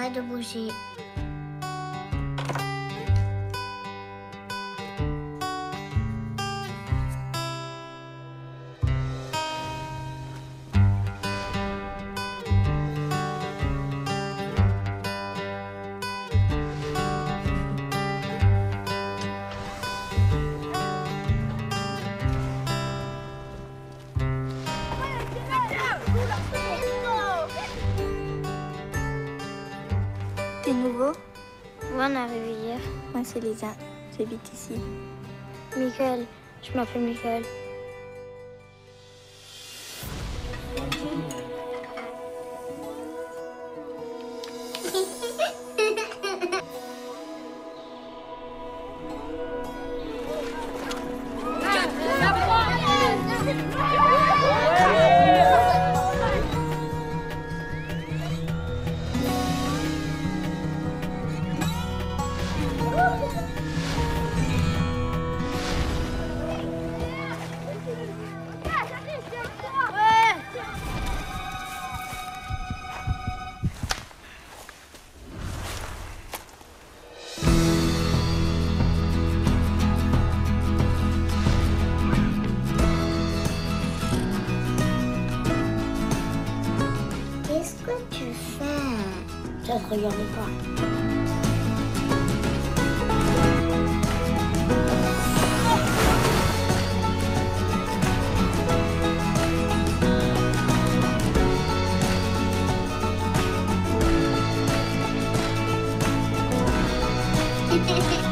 帰ってほしい。T'es nouveau? Moi, on est arrivé hier. Moi, c'est Lisa. J'habite ici. Michael, je m'appelle Michael. Qu'est-ce que tu fais? Ça te regarde pas.